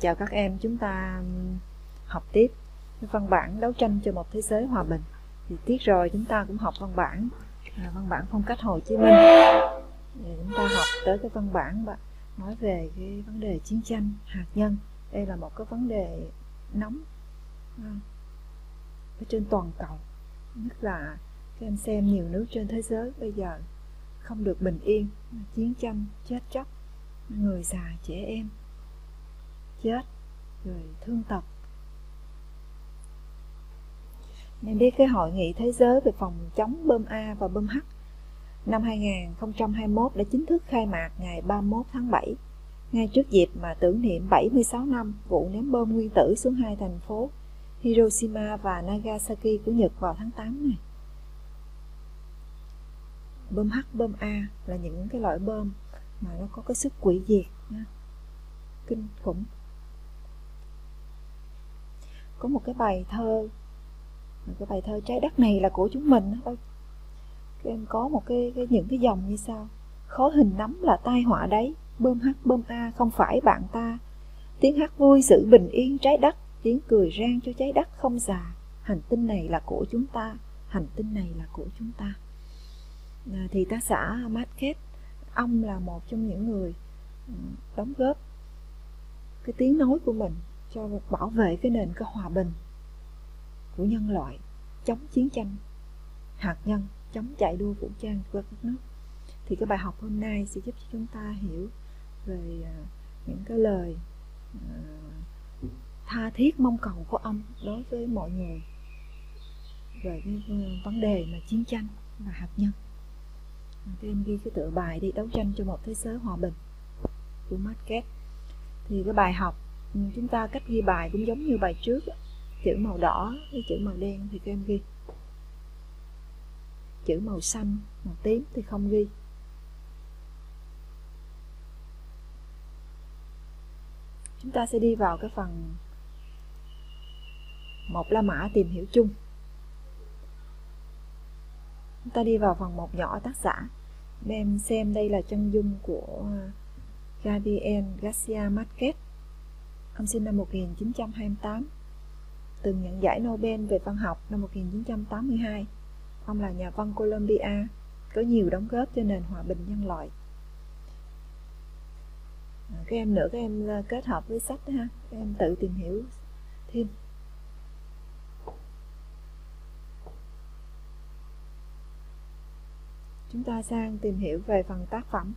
chào các em, chúng ta học tiếp văn bản đấu tranh cho một thế giới hòa bình. Thì tiết rồi chúng ta cũng học văn bản, à, văn bản phong cách Hồ Chí Minh. Thì chúng ta học tới cái văn bản nói về cái vấn đề chiến tranh hạt nhân. Đây là một cái vấn đề nóng à, ở trên toàn cầu, nhất là các em xem nhiều nước trên thế giới bây giờ không được bình yên, chiến tranh, chết chóc, người già, trẻ em chết rồi thương tật nên biết cái hội nghị thế giới về phòng chống bơm A và bơm H năm 2021 đã chính thức khai mạc ngày 31 tháng 7 ngay trước dịp mà tưởng niệm 76 năm vụ ném bom nguyên tử xuống hai thành phố Hiroshima và Nagasaki của Nhật vào tháng 8 này. Bơm H, bơm A là những cái loại bơm mà nó có cái sức quỷ diệt kinh khủng có một cái bài thơ. Cái bài thơ trái đất này là của chúng mình các em có một cái, cái những cái dòng như sau. Khó hình nắm là tai họa đấy. Bơm hát bơm a không phải bạn ta. Tiếng hát vui giữ bình yên trái đất. Tiếng cười rang cho trái đất không già. Hành tinh này là của chúng ta. Hành tinh này là của chúng ta. À, thì tác giả Market ông là một trong những người ừ, đóng góp cái tiếng nói của mình cho bảo vệ cái nền cái hòa bình của nhân loại chống chiến tranh, hạt nhân chống chạy đua vũ trang của các nước. Thì cái bài học hôm nay sẽ giúp cho chúng ta hiểu về à, những cái lời à, tha thiết, mong cầu của ông đối với mọi người về cái à, vấn đề mà chiến tranh và hạt nhân. Các em ghi cái tựa bài đi, đấu tranh cho một thế giới hòa bình của market thì cái bài học chúng ta cách ghi bài cũng giống như bài trước chữ màu đỏ với chữ màu đen thì các em ghi. Chữ màu xanh, màu tím thì không ghi. Chúng ta sẽ đi vào cái phần một la mã tìm hiểu chung. Chúng ta đi vào phần một nhỏ tác giả. Em xem đây là chân dung của Gabriel Garcia Marquez Ông sinh năm 1928, từng nhận giải Nobel về văn học năm 1982. Ông là nhà văn Colombia, có nhiều đóng góp cho nền hòa bình nhân loại. À, các em nữa các em à, kết hợp với sách đó, ha, các em tự tìm hiểu thêm. Chúng ta sang tìm hiểu về phần tác phẩm.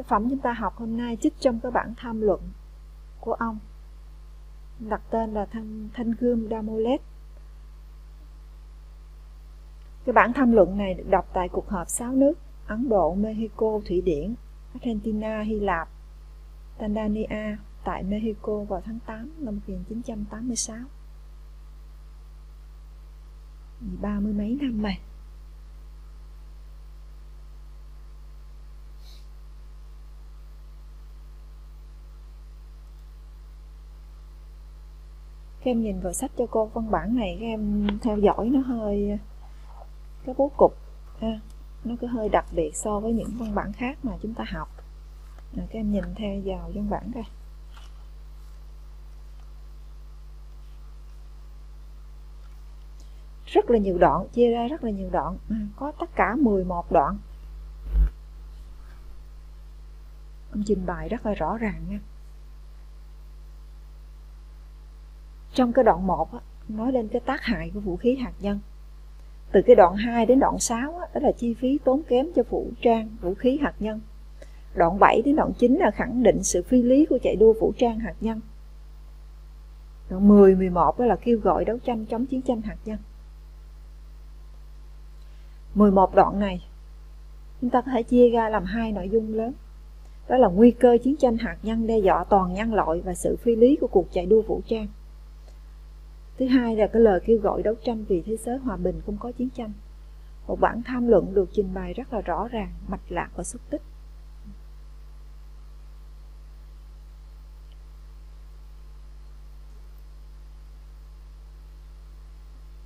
Tác phẩm chúng ta học hôm nay trích trong cái bản tham luận của ông đặt tên là thanh, thanh gươm Damolet. Cái bản tham luận này được đọc tại cuộc họp 6 nước Ấn Độ, Mexico, Thụy Điển, Argentina, Hy Lạp, Tanzania tại Mexico vào tháng 8 năm 1986 ba mươi mấy năm rồi các em nhìn vào sách cho cô văn bản này các em theo dõi nó hơi cái bố cục. Ha nó cứ hơi đặc biệt so với những văn bản khác mà chúng ta học. À, các em nhìn theo vào văn bản coi. Rất là nhiều đoạn chia ra rất là nhiều đoạn. À, có tất cả 11 đoạn. Ông trình bày rất là rõ ràng nha. Trong cái đoạn 1 nói lên cái tác hại của vũ khí hạt nhân. Từ cái đoạn 2 đến đoạn 6 đó là chi phí tốn kém cho vũ trang vũ khí hạt nhân. Đoạn 7 đến đoạn 9 là khẳng định sự phi lý của chạy đua vũ trang hạt nhân. Đoạn 10, 11 đó là kêu gọi đấu tranh chống chiến tranh hạt nhân. 11 đoạn này chúng ta có thể chia ra làm hai nội dung lớn. Đó là nguy cơ chiến tranh hạt nhân đe dọa toàn nhân loại và sự phi lý của cuộc chạy đua vũ trang thứ hai là cái lời kêu gọi đấu tranh vì thế giới hòa bình không có chiến tranh. Một bản tham luận được trình bày rất là rõ ràng, mạch lạc và xúc tích.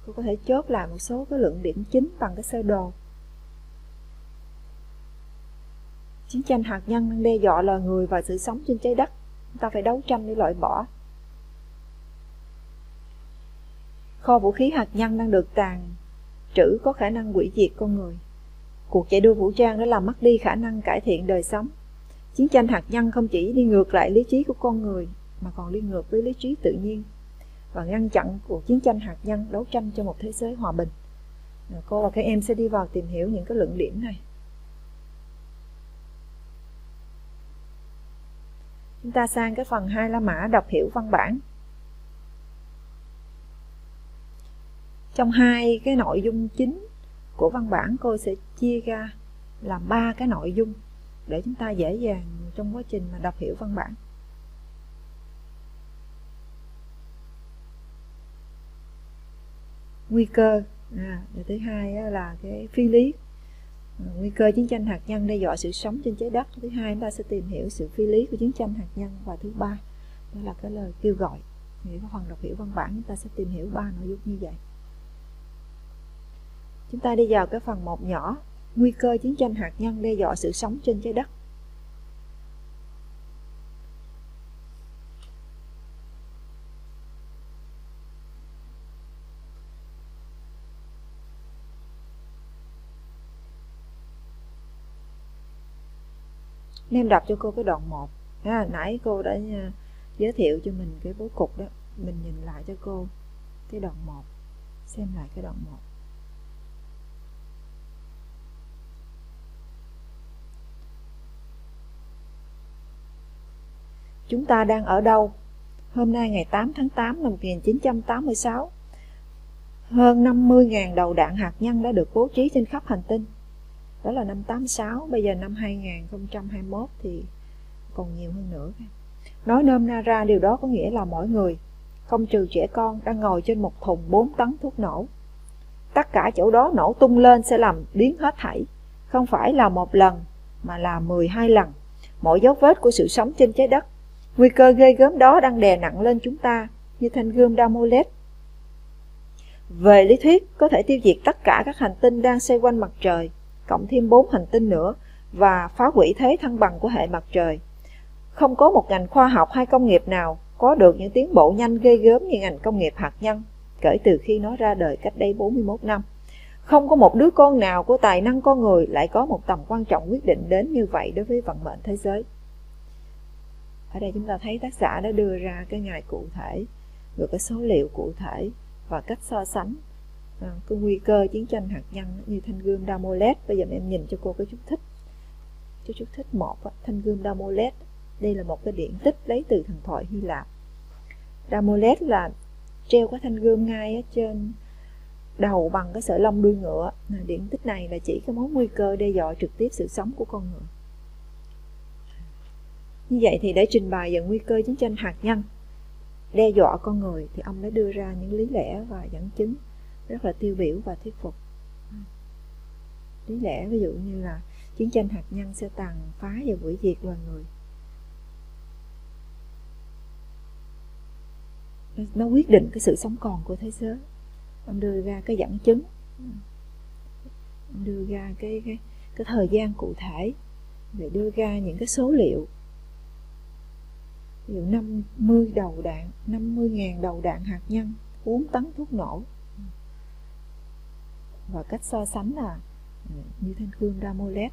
Cô có thể chốt lại một số cái luận điểm chính bằng cái sơ đồ. Chiến tranh hạt nhân đang đe dọa loài người và sự sống trên trái đất. Chúng ta phải đấu tranh để loại bỏ. Kho vũ khí hạt nhân đang được tàn trữ có khả năng hủy diệt con người. Cuộc chạy đua vũ trang đã làm mất đi khả năng cải thiện đời sống. Chiến tranh hạt nhân không chỉ đi ngược lại lý trí của con người, mà còn đi ngược với lý trí tự nhiên và ngăn chặn cuộc chiến tranh hạt nhân đấu tranh cho một thế giới hòa bình. Cô và các em sẽ đi vào tìm hiểu những cái luận điểm này. Chúng ta sang cái phần hai la mã đọc hiểu văn bản. Trong hai cái nội dung chính của văn bản cô sẽ chia ra làm ba cái nội dung để chúng ta dễ dàng trong quá trình mà đọc hiểu văn bản. Nguy cơ à, thứ hai là cái phi lý. À, nguy cơ chiến tranh hạt nhân đe dọa sự sống trên trái đất. Thứ hai chúng ta sẽ tìm hiểu sự phi lý của chiến tranh hạt nhân. Và thứ ba đó là cái lời kêu gọi thì có phần đọc hiểu văn bản. Chúng ta sẽ tìm hiểu ba nội dung như vậy chúng ta đi vào cái phần một nhỏ. Nguy cơ chiến tranh hạt nhân đe dọa sự sống trên trái đất. Em đọc cho cô cái đoạn 1 à, Nãy cô đã à, giới thiệu cho mình cái bố cục đó. Mình nhìn lại cho cô cái đoạn 1 Xem lại cái đoạn 1 Chúng ta đang ở đâu? Hôm nay ngày 8 tháng 8 năm 1986 Hơn 50.000 đầu đạn hạt nhân đã được bố trí trên khắp hành tinh. Đó là năm 86 bây giờ năm 2021 thì còn nhiều hơn nữa. Nói nôm na ra, điều đó có nghĩa là mỗi người, không trừ trẻ con, đang ngồi trên một thùng 4 tấn thuốc nổ. Tất cả chỗ đó nổ tung lên sẽ làm biến hết thảy. Không phải là một lần, mà là 12 lần. Mỗi dấu vết của sự sống trên trái đất nguy cơ ghê gớm đó đang đè nặng lên chúng ta, như thanh gươm Damolet về lý thuyết, có thể tiêu diệt tất cả các hành tinh đang xoay quanh mặt trời, cộng thêm 4 hành tinh nữa, và phá hủy thế thăng bằng của hệ mặt trời. Không có một ngành khoa học hay công nghiệp nào có được những tiến bộ nhanh ghê gớm như ngành công nghiệp hạt nhân, kể từ khi nó ra đời cách đây 41 năm. Không có một đứa con nào của tài năng con người lại có một tầm quan trọng quyết định đến như vậy đối với vận mệnh thế giới. Ở đây chúng ta thấy tác giả đã đưa ra cái ngày cụ thể, rồi cái số liệu cụ thể và cách so sánh à, cái nguy cơ chiến tranh hạt nhân như thanh gươm Damolet bây giờ em nhìn cho cô cái chút thích cho chút thích một thanh gươm Damolet đây là một cái điện tích lấy từ thần thoại Hy Lạp. Damolet là treo cái thanh gươm ngay ở trên đầu bằng cái sợi lông đuôi ngựa điện tích này là chỉ cái mối nguy cơ đe dọa trực tiếp sự sống của con người như vậy thì để trình bày về nguy cơ chiến tranh hạt nhân, đe dọa con người, thì ông đã đưa ra những lý lẽ và dẫn chứng rất là tiêu biểu và thuyết phục. Lý lẽ ví dụ như là chiến tranh hạt nhân sẽ tàn phá và hủy diệt loài người. Nó quyết định cái sự sống còn của thế giới. Ông đưa ra cái dẫn chứng. Ông đưa ra cái cái cái thời gian cụ thể để đưa ra những cái số liệu ví dụ 50 đầu đạn 50.000 đầu đạn hạt nhân 4 tấn thuốc nổ. Và cách so sánh là ừ, như thanh gương Ramolet.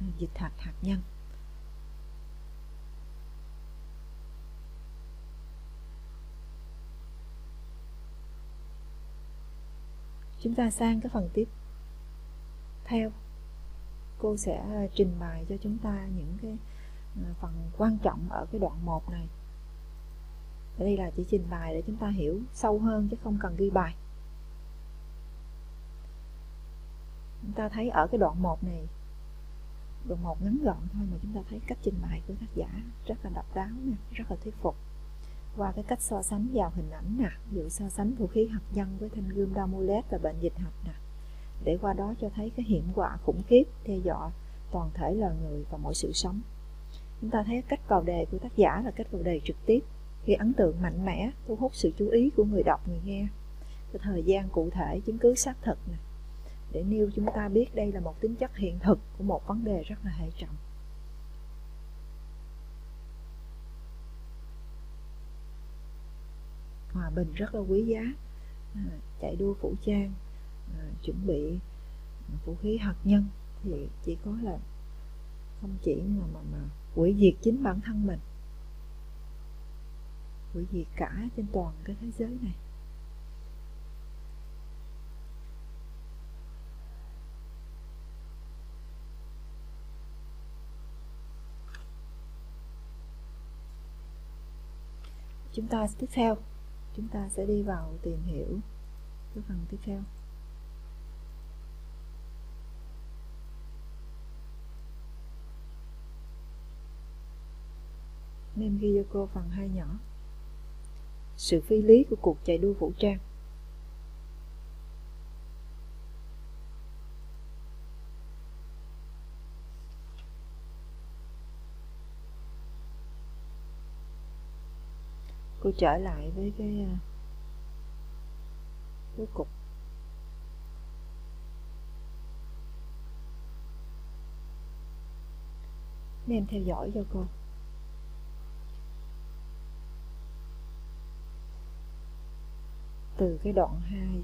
Ừ, dịch hạt hạt nhân. Chúng ta sang cái phần tiếp theo. Cô sẽ trình bày cho chúng ta những cái phần quan trọng ở cái đoạn 1 này. Đây là chỉ trình bày để chúng ta hiểu sâu hơn chứ không cần ghi bài. Chúng ta thấy ở cái đoạn 1 này, đoạn 1 ngắn gọn thôi mà chúng ta thấy cách trình bày của tác giả rất là độc đáo nè, rất là thuyết phục. Qua cái cách so sánh vào hình ảnh nè dụ so sánh vũ khí hạt nhân với thanh gươm Damolet và bệnh dịch hạch nè, để qua đó cho thấy cái hiểm họa khủng khiếp, đe dọa toàn thể loài người và mọi sự sống chúng ta thấy cách vào đề của tác giả là cách vào đề trực tiếp. Gây ấn tượng mạnh mẽ thu hút sự chú ý của người đọc người nghe. Cái thời gian cụ thể chứng cứ xác thực này để nêu chúng ta biết đây là một tính chất hiện thực của một vấn đề rất là hệ trọng. Hòa bình rất là quý giá. À, chạy đua vũ trang à, chuẩn bị vũ khí hạt nhân. Thì chỉ có là không chỉ mà mà, mà hủy diệt chính bản thân mình. Hủy diệt cả trên toàn cái thế giới này. Chúng ta tiếp theo. Chúng ta sẽ đi vào tìm hiểu cái phần tiếp theo. Nem Gyoko phần hai nhỏ. Sự phi lý của cuộc chạy đua vũ trang. Cô trở lại với cái à, cuối cái cục nên em theo dõi cho cô. Từ cái đoạn 2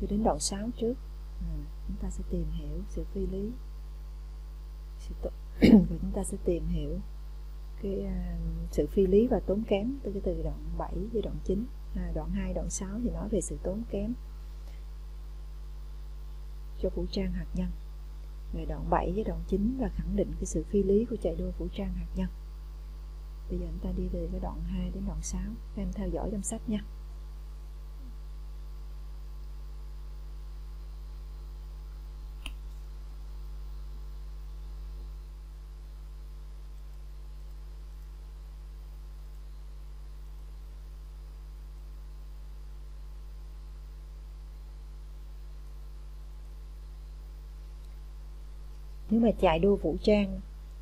cho đến đoạn 6 trước. À, chúng ta sẽ tìm hiểu sự phi lý. Sự và chúng ta sẽ tìm hiểu cái uh, sự phi lý và tốn kém từ cái từ đoạn 7 với đoạn 9 à, đoạn 2 đoạn 6 thì nói về sự tốn kém cho vũ trang hạt nhân. Về đoạn 7 với đoạn 9 là khẳng định cái sự phi lý của chạy đua vũ trang hạt nhân. Bây giờ chúng ta đi về cái đoạn 2 đến đoạn 6 các em theo dõi trong sách nha. Nếu mà chạy đua vũ trang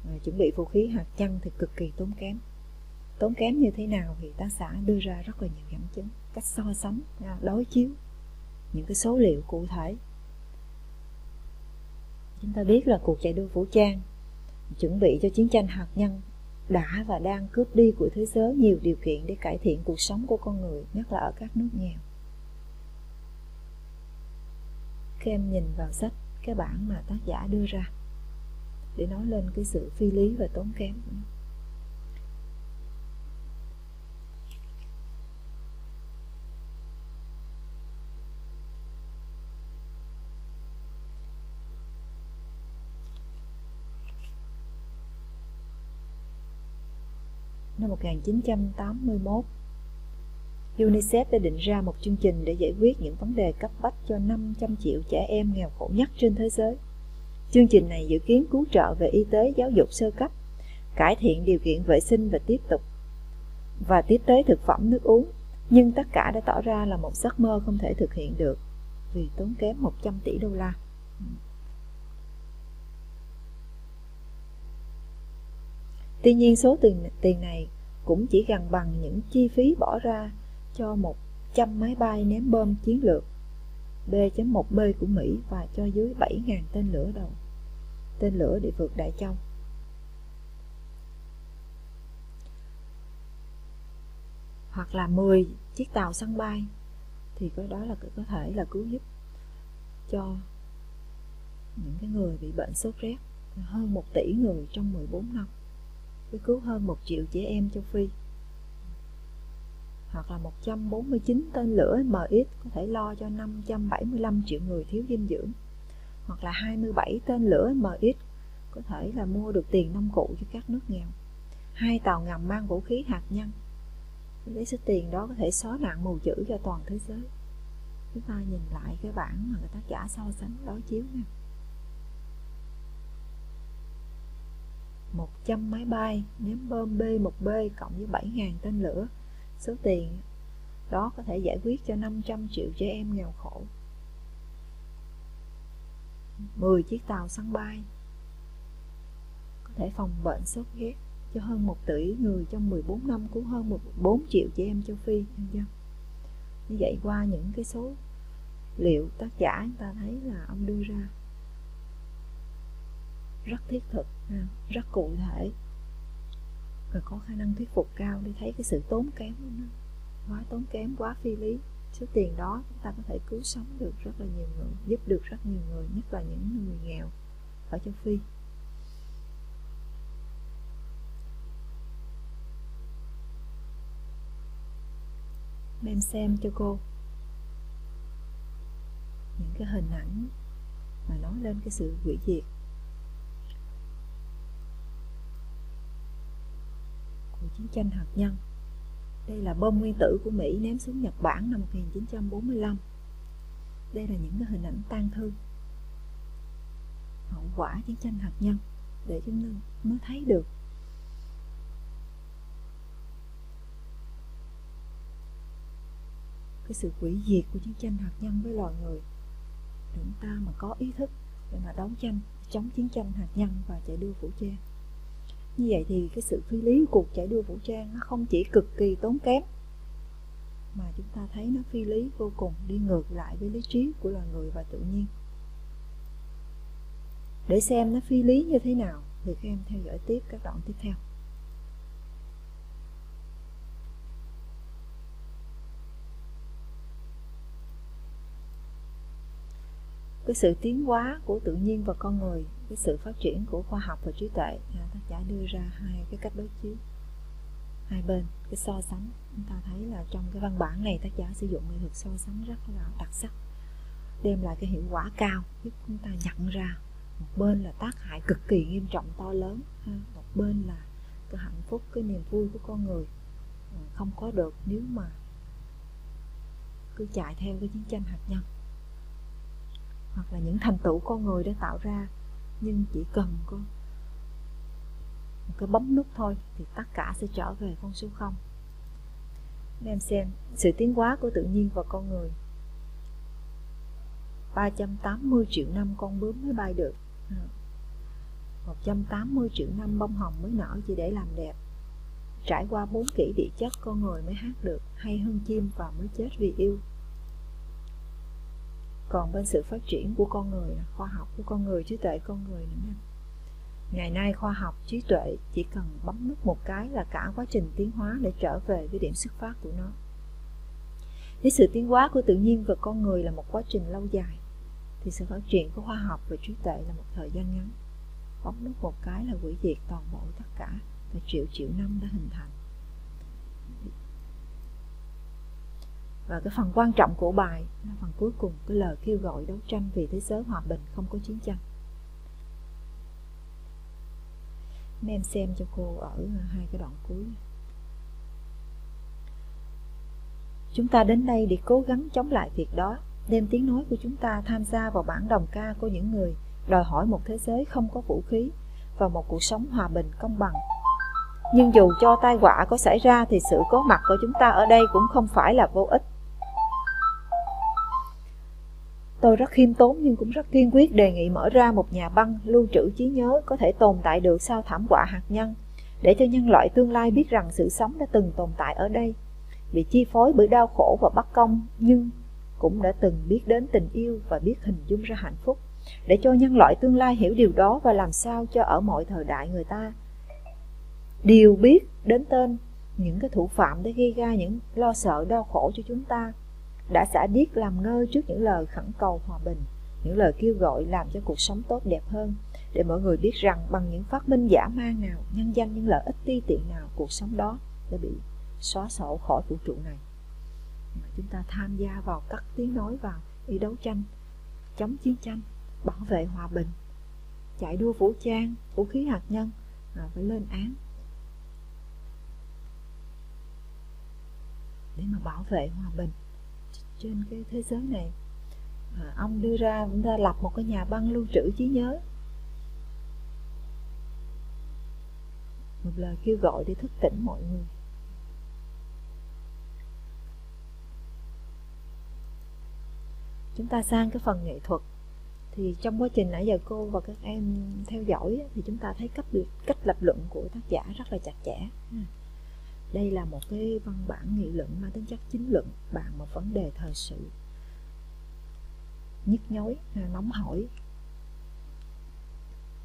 à, chuẩn bị vũ khí hạt nhân thì cực kỳ tốn kém. Tốn kém như thế nào thì tác giả đưa ra rất là nhiều dẫn chứng cách so sánh à, đối chiếu những cái số liệu cụ thể. Chúng ta biết là cuộc chạy đua vũ trang chuẩn bị cho chiến tranh hạt nhân đã và đang cướp đi của thế giới nhiều điều kiện để cải thiện cuộc sống của con người nhất là ở các nước nghèo. Các em nhìn vào sách cái bản mà tác giả đưa ra để nói lên cái sự phi lý và tốn kém Năm 1981, UNICEF đã định ra một chương trình để giải quyết những vấn đề cấp bách cho 500 triệu trẻ em nghèo khổ nhất trên thế giới. Chương trình này dự kiến cứu trợ về y tế giáo dục sơ cấp, cải thiện điều kiện vệ sinh và tiếp tục và tiếp tế thực phẩm nước uống, nhưng tất cả đã tỏ ra là một giấc mơ không thể thực hiện được vì tốn kém 100 tỷ đô la. Tuy nhiên số tiền, tiền này cũng chỉ gần bằng những chi phí bỏ ra cho 100 máy bay ném bom chiến lược B.1B của Mỹ và cho dưới 7.000 tên lửa đầu, tên lửa để vượt Đại Châu. Hoặc là 10 chiếc tàu sân bay, thì có đó là có thể là cứu giúp cho những cái người bị bệnh sốt rét, hơn 1 tỷ người trong 14 năm với cứu hơn 1 triệu trẻ em châu Phi hoặc là 149 tên lửa MX có thể lo cho 575 triệu người thiếu dinh dưỡng. Hoặc là 27 tên lửa MX có thể là mua được tiền nông cụ cho các nước nghèo. Hai tàu ngầm mang vũ khí hạt nhân. Lấy số tiền đó có thể xóa nạn mù chữ cho toàn thế giới. Chúng ta nhìn lại cái bản mà người tác giả so sánh đối chiếu nha. 100 máy bay ném bom B1B cộng với 7.000 tên lửa số tiền đó có thể giải quyết cho 500 triệu trẻ em nghèo khổ 10 chiếc tàu sân bay có thể phòng bệnh sốt ghét cho hơn 1 tỷ người trong 14 năm cứu hơn 4 triệu trẻ em châu Phi, nhân dân. Như vậy qua những cái số liệu tác giả chúng ta thấy là ông đưa ra rất thiết thực à, rất cụ thể và có khả năng thuyết phục cao để thấy cái sự tốn kém của nó quá tốn kém, quá phi lý. Số tiền đó chúng ta có thể cứu sống được rất là nhiều người, giúp được rất nhiều người, nhất là những người nghèo ở châu phi. Em xem cho cô. Những cái hình ảnh mà nói lên cái sự hủy diệt của chiến tranh hạt nhân. Đây là bom nguyên tử của Mỹ ném xuống Nhật Bản năm 1945 đây là những cái hình ảnh tan thương hậu quả chiến tranh hạt nhân, để chúng ta mới thấy được. Cái sự hủy diệt của chiến tranh hạt nhân với loài người. Chúng ta mà có ý thức để mà đấu tranh, chống chiến tranh hạt nhân và chạy đua vũ trang như vậy thì cái sự phi lý của cuộc chạy đua vũ trang nó không chỉ cực kỳ tốn kém, mà chúng ta thấy nó phi lý vô cùng, đi ngược lại với lý trí của loài người và tự nhiên. Để xem nó phi lý như thế nào thì các em theo dõi tiếp các đoạn tiếp theo. Cái sự tiến hóa của tự nhiên và con người cái sự phát triển của khoa học và trí tuệ. À, tác giả đưa ra hai cái cách đối chiếu hai bên cái so sánh. Chúng ta thấy là trong cái văn bản này tác giả sử dụng nghệ thuật so sánh rất là đặc sắc đem lại cái hiệu quả cao giúp chúng ta nhận ra một bên là tác hại cực kỳ nghiêm trọng to lớn một bên là cái hạnh phúc cái niềm vui của con người. À, không có được nếu mà cứ chạy theo cái chiến tranh hạt nhân hoặc là những thành tựu con người đã tạo ra nhưng chỉ cần có một cái bấm nút thôi thì tất cả sẽ trở về con số 0 em xem, sự tiến hóa của tự nhiên và con người. 380 triệu năm con bướm mới bay được. À, 180 triệu năm bông hồng mới nở chỉ để làm đẹp. Trải qua bốn kỷ địa chất con người mới hát được, Hay hơn chim và mới chết vì yêu còn bên sự phát triển của con người khoa học của con người, trí tuệ con người nữa nha. Ngày nay khoa học, trí tuệ chỉ cần bấm nút một cái là cả quá trình tiến hóa để trở về với điểm xuất phát của nó. Nếu sự tiến hóa của tự nhiên và con người là một quá trình lâu dài, thì sự phát triển của khoa học và trí tuệ là một thời gian ngắn. Bấm nút một cái là hủy diệt toàn bộ tất cả và triệu triệu năm đã hình thành. Và cái phần quan trọng của bài là phần cuối cùng, cái lời kêu gọi đấu tranh vì thế giới hòa bình không có chiến tranh. Mấy em xem cho cô ở hai cái đoạn cuối. Chúng ta đến đây để cố gắng chống lại việc đó. Đem tiếng nói của chúng ta tham gia vào bản đồng ca của những người Đòi hỏi một thế giới không có vũ khí Và một cuộc sống hòa bình công bằng. Nhưng dù cho tai họa có xảy ra Thì sự có mặt của chúng ta ở đây cũng không phải là vô ích. Tôi rất khiêm tốn nhưng cũng rất kiên quyết đề nghị mở ra một nhà băng lưu trữ trí nhớ có thể tồn tại được sau thảm họa hạt nhân, để cho nhân loại tương lai biết rằng sự sống đã từng tồn tại ở đây, bị chi phối bởi đau khổ và bất công nhưng cũng đã từng biết đến tình yêu và biết hình dung ra hạnh phúc, để cho nhân loại tương lai hiểu điều đó và làm sao cho ở mọi thời đại người ta đều biết đến tên những cái thủ phạm để gây ra những lo sợ đau khổ cho chúng ta đã xả điếc làm ngơ trước những lời khẩn cầu hòa bình, những lời kêu gọi làm cho cuộc sống tốt đẹp hơn, để mọi người biết rằng bằng những phát minh giả man nào, nhân danh những lợi ích ti tiện nào, cuộc sống đó đã bị xóa sổ khỏi vũ trụ này. Mà chúng ta tham gia vào các tiếng nói vào đi đấu tranh, chống chiến tranh, bảo vệ hòa bình, chạy đua vũ trang, vũ khí hạt nhân, à, phải lên án để mà bảo vệ hòa bình trên cái thế giới này. À, ông đưa ra chúng ta lập một cái nhà băng lưu trữ trí nhớ. Một lời kêu gọi để thức tỉnh mọi người. Chúng ta sang cái phần nghệ thuật. Thì trong quá trình nãy giờ cô và các em theo dõi thì chúng ta thấy cách cách lập luận của tác giả rất là chặt chẽ đây là một cái văn bản nghị luận mang tính chất chính luận bàn một vấn đề thời sự. Nhức nhối à, nóng hổi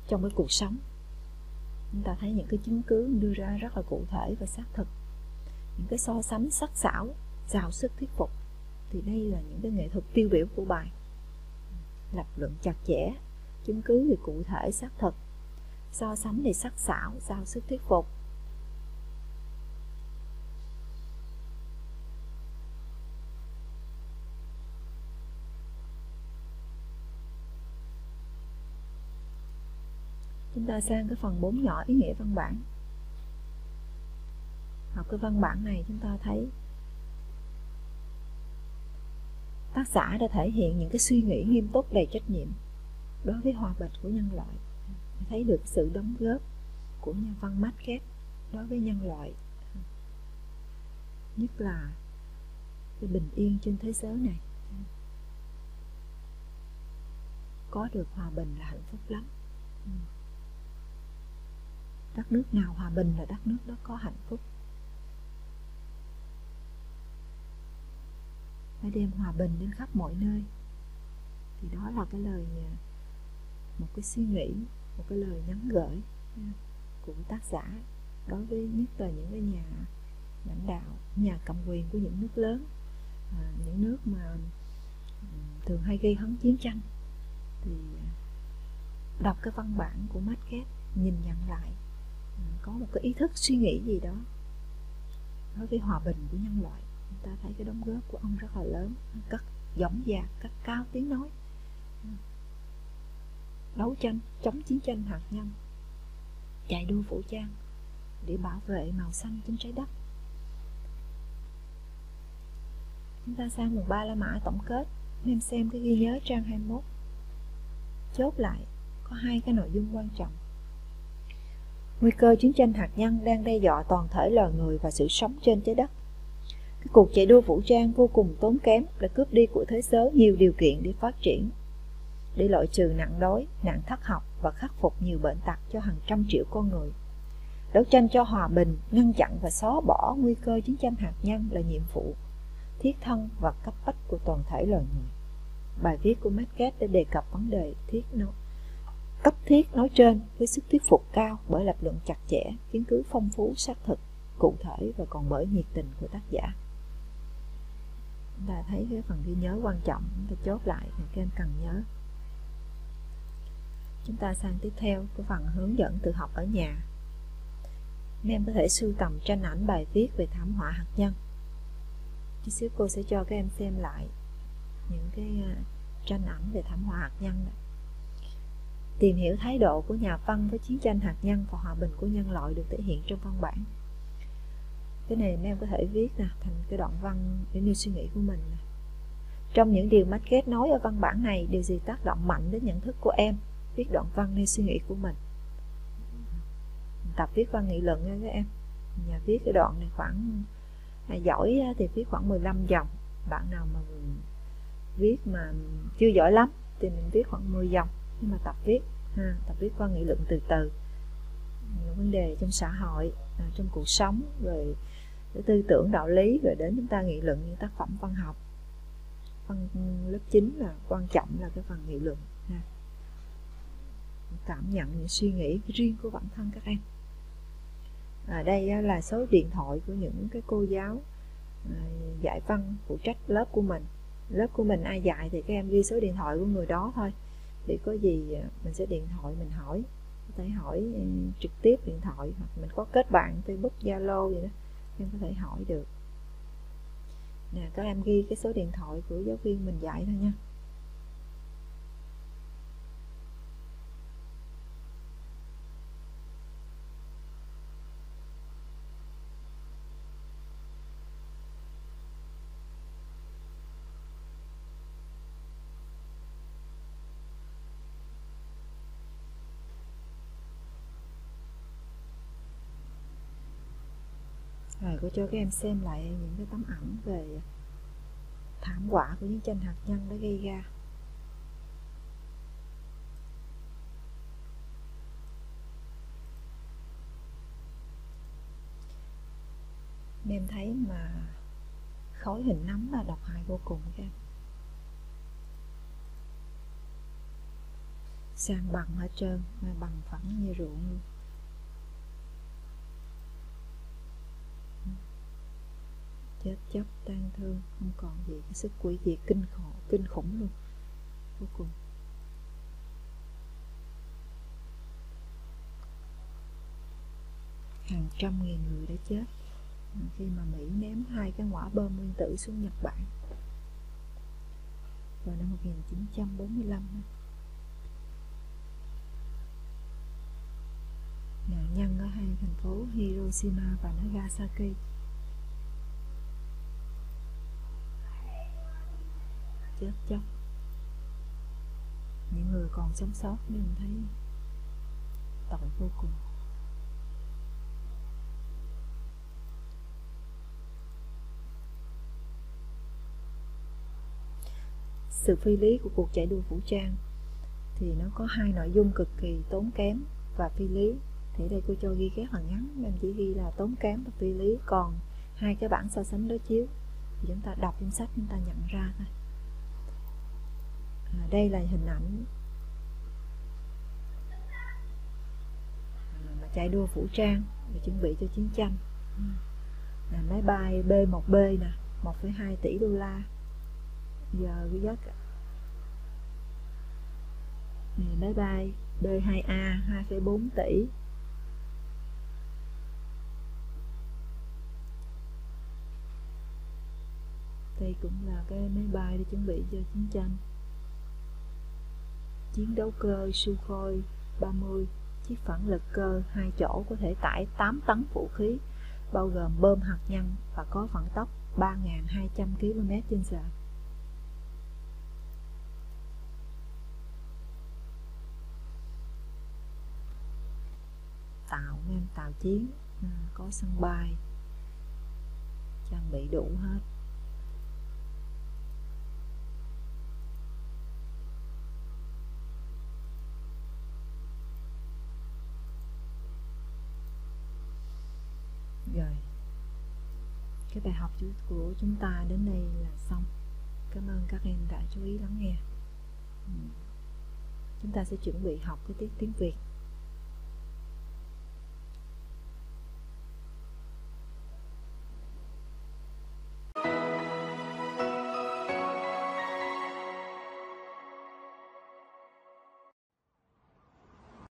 trong cái cuộc sống. Chúng ta thấy những cái chứng cứ đưa ra rất là cụ thể và xác thực. Những cái so sánh sắc sảo giàu sức thuyết phục. Thì đây là những cái nghệ thuật tiêu biểu của bài. Lập luận chặt chẽ, chứng cứ thì cụ thể, xác thực. So sánh thì sắc sảo giàu sức thuyết phục. Ta sang cái phần 4 nhỏ ý nghĩa văn bản. Học cái văn bản này chúng ta thấy tác giả đã thể hiện những cái suy nghĩ nghiêm túc đầy trách nhiệm đối với hòa bình của nhân loại. Thấy được sự đóng góp của nhà văn Marquez đối với nhân loại, nhất là cái bình yên trên thế giới này. Có được hòa bình là hạnh phúc lắm đất nước nào hòa bình là đất nước đó có hạnh phúc. Phải đem hòa bình đến khắp mọi nơi. Thì đó là cái lời à, một cái suy nghĩ một cái lời nhắn gửi à, của tác giả đối với nhất là những cái nhà lãnh đạo nhà cầm quyền của những nước lớn à, những nước mà thường hay gây hấn chiến tranh. Thì à, đọc cái văn bản của Marquez nhìn nhận lại có một cái ý thức, suy nghĩ gì đó. Đối với hòa bình của nhân loại, chúng ta thấy cái đóng góp của ông rất là lớn. Cất giọng dạc cất cao tiếng nói. Đấu tranh, chống chiến tranh hạt nhân. Chạy đua vũ trang để bảo vệ màu xanh trên trái đất. Chúng ta sang mùng ba la mã tổng kết, nên xem cái ghi nhớ trang 21 chốt lại, có hai cái nội dung quan trọng nguy cơ chiến tranh hạt nhân đang đe dọa toàn thể loài người và sự sống trên trái đất cái cuộc chạy đua vũ trang vô cùng tốn kém đã cướp đi của thế giới nhiều điều kiện để phát triển để loại trừ nạn đói, nạn thất học và khắc phục nhiều bệnh tật cho hàng trăm triệu con người. Đấu tranh cho hòa bình, ngăn chặn và xóa bỏ nguy cơ chiến tranh hạt nhân là nhiệm vụ thiết thân và cấp bách của toàn thể loài người. Bài viết của Marquez đã đề cập vấn đề thiết nói, cấp thiết nói trên với sức thuyết phục cao bởi lập luận chặt chẽ, chứng cứ phong phú xác thực, cụ thể và còn bởi nhiệt tình của tác giả. Chúng ta thấy cái phần ghi nhớ quan trọng chúng ta chốt lại thì các em cần nhớ. Chúng ta sang tiếp theo cái phần hướng dẫn tự học ở nhà. Các em có thể sưu tầm tranh ảnh bài viết về thảm họa hạt nhân. Chút xíu cô sẽ cho các em xem lại những cái à, tranh ảnh về thảm họa hạt nhân này tìm hiểu thái độ của nhà văn với chiến tranh hạt nhân và hòa bình của nhân loại được thể hiện trong văn bản. Cái này em có thể viết nè thành cái đoạn văn để nêu suy nghĩ của mình nè. trong những điều Marquez nói ở văn bản này điều gì tác động mạnh đến nhận thức của em? Viết đoạn văn nêu suy nghĩ của mình. Tập viết văn nghị luận nha các em. Nhà viết cái đoạn này khoảng à, giỏi thì viết khoảng 15 dòng. Bạn nào mà viết mà chưa giỏi lắm thì mình viết khoảng 10 dòng nhưng mà tập viết ha, tập viết qua nghị luận từ từ. Những vấn đề trong xã hội à, trong cuộc sống rồi cái tư tưởng đạo lý rồi đến chúng ta nghị luận những tác phẩm văn học. Văn lớp 9 là quan trọng là cái phần nghị luận ha. cảm nhận những suy nghĩ riêng của bản thân các em. À, đây là số điện thoại của những cái cô giáo à, dạy văn phụ trách lớp của mình. Lớp của mình ai dạy thì các em ghi số điện thoại của người đó thôi để có gì à, mình sẽ điện thoại, mình hỏi. Có thể hỏi ừ, trực tiếp điện thoại hoặc mình có kết bạn facebook, zalo gì đó, em có thể hỏi được. Nè, các em ghi cái số điện thoại của giáo viên mình dạy thôi nha. Cô cho các em xem lại những cái tấm ảnh về thảm họa của chiến tranh hạt nhân đã gây ra. Em thấy mà khói hình nấm là độc hại vô cùng các em. Sang bằng hết trơn bằng phẳng như ruộng luôn. Chết chóc tan thương, không còn gì, cái sức quỷ diệt kinh khổ kinh khủng luôn, vô cùng. Hàng trăm nghìn người đã chết. Khi mà Mỹ ném hai cái quả bom nguyên tử xuống Nhật Bản vào năm 1945 nạn nhân ở hai thành phố Hiroshima và Nagasaki chết chóc. Những người còn sống sót nên thấy tội vô cùng. Sự phi lý của cuộc chạy đua vũ trang thì nó có hai nội dung cực kỳ tốn kém và phi lý. Thì đây cô cho ghi ghép là ngắn, em chỉ ghi là tốn kém và phi lý. Còn hai cái bảng so sánh đối chiếu thì chúng ta đọc trong sách chúng ta nhận ra thôi. À, đây là hình ảnh à, mà chạy đua vũ trang để chuẩn bị cho chiến tranh. Là máy bay B1B nè 1,2 tỷ đô la. Giờ cái giá cả. Này máy bay B2A 2,4 tỷ. Đây cũng là cái máy bay để chuẩn bị cho chiến tranh chiến đấu cơ Sukhoi 30 chiếc phản lực cơ hai chỗ có thể tải 8 tấn vũ khí, bao gồm bơm hạt nhân và có vận tốc 3.200 km/h Tạo nên tàu chiến à, có sân bay, trang bị đủ hết rồi cái bài học của chúng ta đến đây là xong. Cảm ơn các em đã chú ý lắng nghe. Ừ. Chúng ta sẽ chuẩn bị học cái tiết tiếng việt.